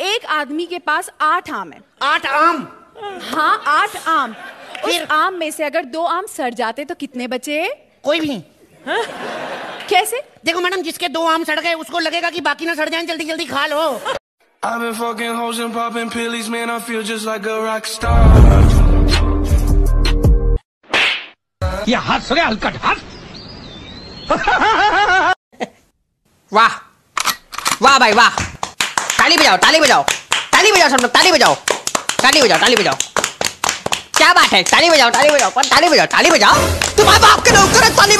एक आदमी के पास आठ आम है। आठ आम? हाँ आठ आम। उस फिर? आम में से अगर दो आम सड़ जाते तो कितने बचे? कोई भी। कैसे? देखो मैडम जिसके दो आम सड़ गए उसको लगेगा कि बाकी ना सड़ जाए जल्दी जल्दी खा लो। I've been fucking hoes and popping pillies, man. I feel just like a rock star. ये हाथ सगे हलकट हाथ। वाह। वाह भाई वाह। ताली बजाओ ताली बजाओ। ताली बजाओ सब लोग ताली बजाओ। ताली बजाओ ताली बजाओ। क्या बात है? ताली बजाओ ताली बजाओ ताली बजाओ ताली बजाओ। तुम्हारे बाप के नौकर ताली